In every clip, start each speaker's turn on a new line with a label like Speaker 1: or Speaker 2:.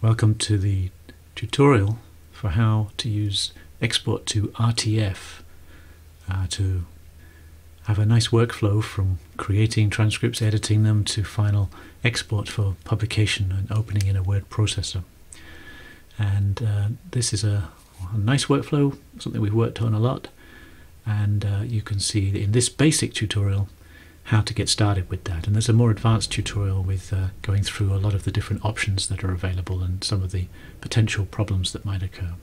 Speaker 1: Welcome to the tutorial for how to use export to RTF uh, to have a nice workflow from creating transcripts, editing them to final export for publication and opening in a word processor. And uh, this is a, a, nice workflow, something we've worked on a lot. And uh, you can see in this basic tutorial how to get started with that. And there's a more advanced tutorial with uh, going through a lot of the different options that are available and some of the potential problems that might occur.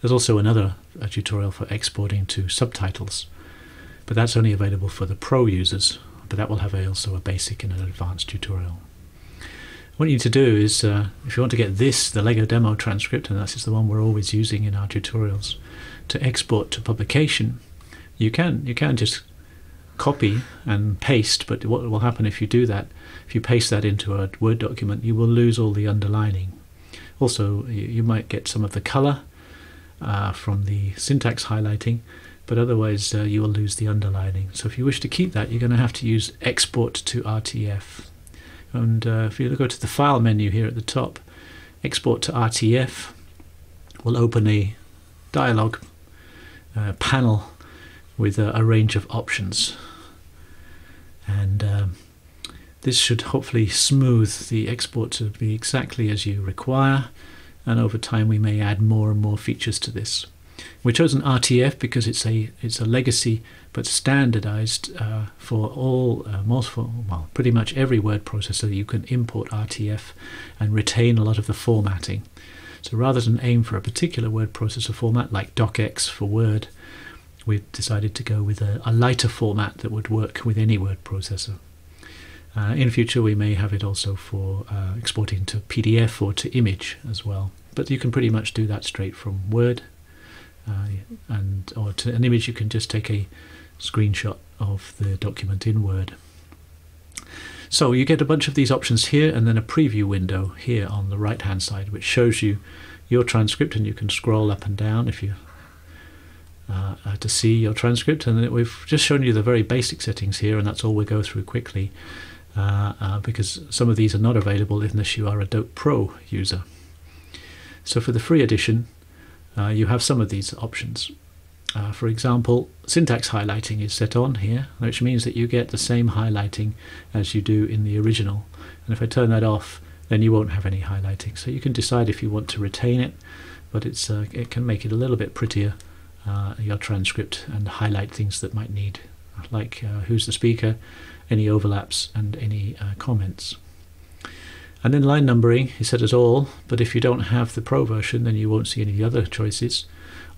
Speaker 1: There's also another tutorial for exporting to subtitles, but that's only available for the pro users, but that will have also a basic and an advanced tutorial. What you need to do is, uh, if you want to get this, the LEGO demo transcript, and that's just the one we're always using in our tutorials, to export to publication, you can you can just copy and paste, but what will happen if you do that, if you paste that into a Word document, you will lose all the underlining. Also, you might get some of the color uh, from the syntax highlighting, but otherwise uh, you will lose the underlining. So if you wish to keep that, you're going to have to use export to RTF. And uh, if you go to the file menu here at the top, export to RTF will open a dialog uh, panel with a, a range of options and um, this should hopefully smooth the export to be exactly as you require and over time we may add more and more features to this. We chose an RTF because it's a it's a legacy but standardized uh, for all uh, well pretty much every word processor you can import RTF and retain a lot of the formatting. So rather than aim for a particular word processor format like DocX for Word, we've decided to go with a, a, lighter format that would work with any word processor. Uh, in future, we may have it also for uh, exporting to PDF or to image as well. But you can pretty much do that straight from Word, uh, and or to an image, you can just take a screenshot of the document in Word. So you get a bunch of these options here, and then a preview window here on the right-hand side, which shows you your transcript, and you can scroll up and down if you uh, uh, to see your transcript. And we've just shown you the very basic settings here, and that's all we'll go through quickly uh, uh, because some of these are not available unless you are a DOTE Pro user. So for the free edition, uh, you have some of these options. Uh, for example, syntax highlighting is set on here, which means that you get the same highlighting as you do in the original. And if I turn that off, then you won't have any highlighting. So you can decide if you want to retain it, but it's it can make it a little bit prettier uh, your transcript and highlight things that might need, like uh, who's the speaker, any overlaps, and any uh, comments. And then line numbering is set as all, but if you don't have the Pro version, then you won't see any of the other choices.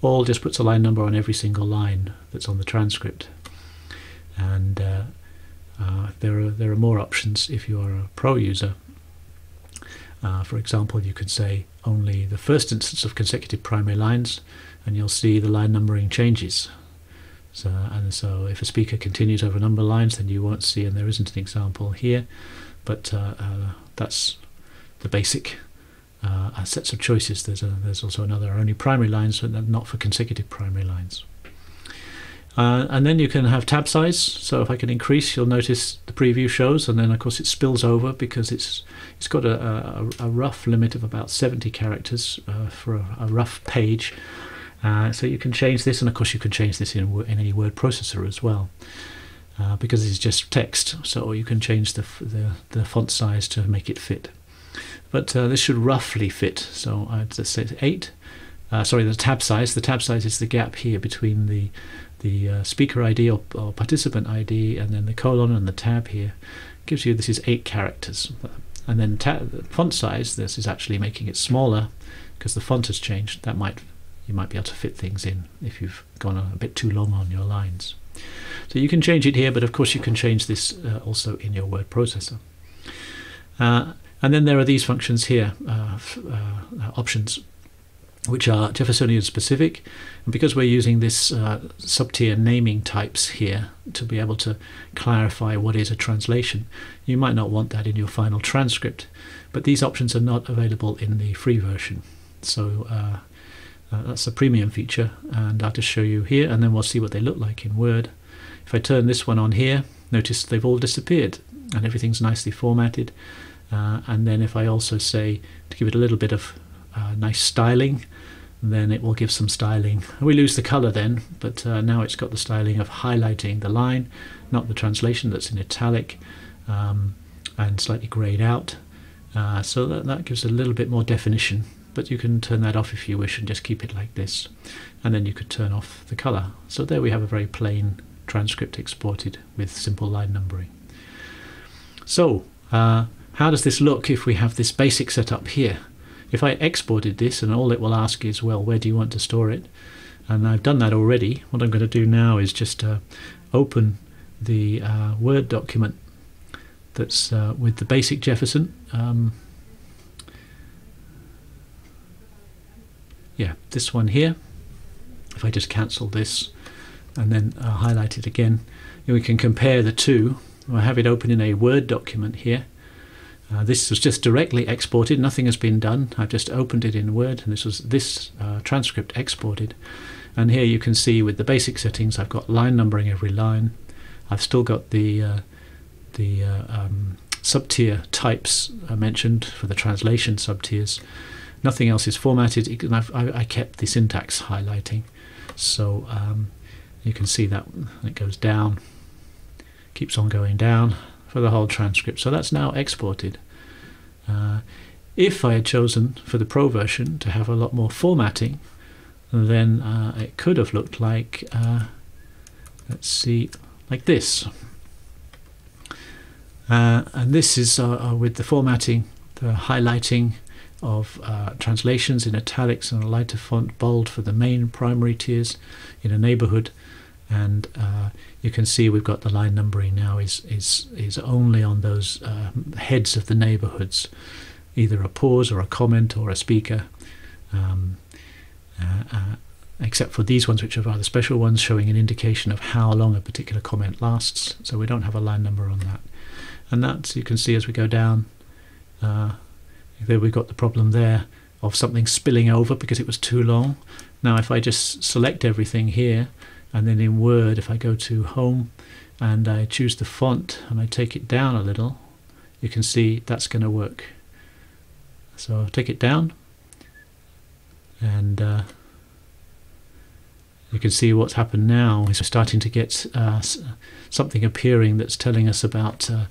Speaker 1: All just puts a line number on every single line that's on the transcript. And uh, uh, there are there are more options if you are a Pro user. Uh, for example, you could say only the first instance of consecutive primary lines, and you'll see the line numbering changes. So, and so if a speaker continues over a number of lines, then you won't see, and there isn't an example here, but uh, uh, that's the basic uh, sets of choices. There's, a, there's also another only primary lines, but not for consecutive primary lines. Uh, and then you can have tab size. So if I can increase, you'll notice the preview shows, and then of course it spills over because it's it's got a, a, a rough limit of about 70 characters uh, for a, a, rough page. Uh, so you can change this, and of course you can change this in, in any word processor as well, uh, because it's just text. So you can change the, the, the font size to make it fit. But uh, this should roughly fit. So I'd say eight. Uh, sorry, the tab size. The tab size is the gap here between the the uh, speaker ID or, or, participant ID, and then the colon and the tab here gives you this is eight characters. And then the font size. This is actually making it smaller because the font has changed. That might you might be able to fit things in if you've gone a, bit too long on your lines. So you can change it here, but of course you can change this uh, also in your word processor. Uh, and then there are these functions here, uh, uh options, which are Jeffersonian specific. And because we're using this uh, subtier naming types here to be able to clarify what is a translation, you might not want that in your final transcript. But these options are not available in the free version. So uh, uh, that's a premium feature and I'll just show you here and then we'll see what they look like in Word. If I turn this one on here, notice they've all disappeared. and everything's nicely formatted. Uh, and then if I also say to give it a little bit of uh, nice styling, then it will give some styling. We lose the color then, but uh, now it's got the styling of highlighting the line, not the translation that's in italic um, and slightly grayed out. Uh, so that, that gives a little bit more definition, but you can turn that off if you wish and just keep it like this. And then you could turn off the color. So there we have a very plain transcript exported with simple line numbering. So, uh, how does this look if we have this basic setup here? If I exported this and all it will ask is, well, where do you want to store it? And I've done that already. What I'm going to do now is just uh, open the uh, Word document that's uh, with the basic Jefferson. Um, yeah, this one here. If I just cancel this and then highlight it again, we can compare the two. I have it open in a Word document here uh, this was just directly exported, nothing has been done. I've just opened it in Word and this was this uh, transcript exported. And here you can see with the basic settings I've got line numbering every line. I've still got the uh, the uh, um, subtier types I mentioned for the translation sub-tiers. Nothing else is formatted. I, I kept the syntax highlighting, so um, you can see that it goes down, keeps on going down for the whole transcript. So that's now exported. Uh, if I had chosen for the Pro version to have a lot more formatting, then uh, it could have looked like, uh, let's see, like this. Uh, and this is uh, uh, with the formatting, the highlighting of translations in italics and a lighter font bold for the main primary tiers in a neighborhood and uh, you can see we've got the line numbering now is is is only on those uh, heads of the neighborhoods. Either a pause or a comment or a speaker. Um, uh, uh, except for these ones which are rather special ones showing an indication of how long a particular comment lasts. So we don't have a line number on that. And that you can see as we go down uh, there we've got the problem there of something spilling over because it was too long. Now if I just select everything here and then in Word if I go to home and I choose the font and I take it down a little you can see that's going to work. So I'll take it down and uh, you can see what's happened now. Is we're starting to get uh, something appearing that's telling us about uh,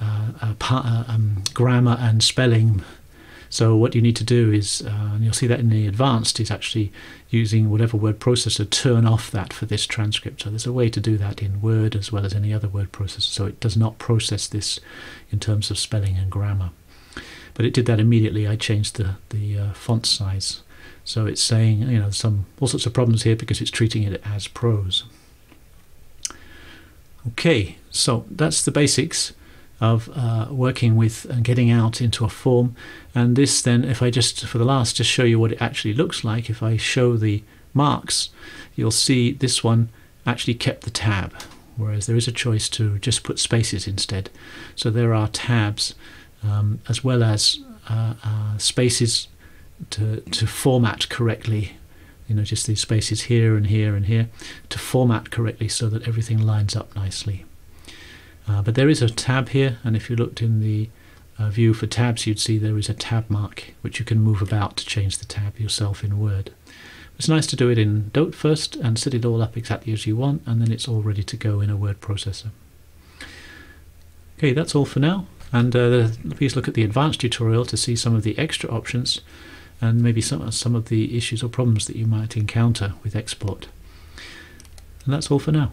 Speaker 1: uh, uh um, grammar and spelling so what you need to do is, uh, and you'll see that in the advanced, is actually using whatever word processor turn off that for this transcript. So there's a way to do that in Word as well as any other word processor. So it does not process this in terms of spelling and grammar. But it did that immediately. I changed the, the uh, font size. So it's saying, you know, some all sorts of problems here because it's treating it as prose. Okay, so that's the basics of uh, working with and getting out into a form. And this then, if I just, for the last, just show you what it actually looks like, if I show the marks, you'll see this one actually kept the tab, whereas there is a choice to just put spaces instead. So there are tabs um, as well as uh, uh, spaces to, to format correctly you know just these spaces here and here and here to format correctly so that everything lines up nicely. Uh, but there is a tab here, and if you looked in the uh, view for tabs, you'd see there is a tab mark which you can move about to change the tab yourself in Word. It's nice to do it in Dote first and set it all up exactly as you want, and then it's all ready to go in a word processor. Okay, that's all for now, and uh, please look at the advanced tutorial to see some of the extra options and maybe some, some of the issues or problems that you might encounter with export. And that's all for now.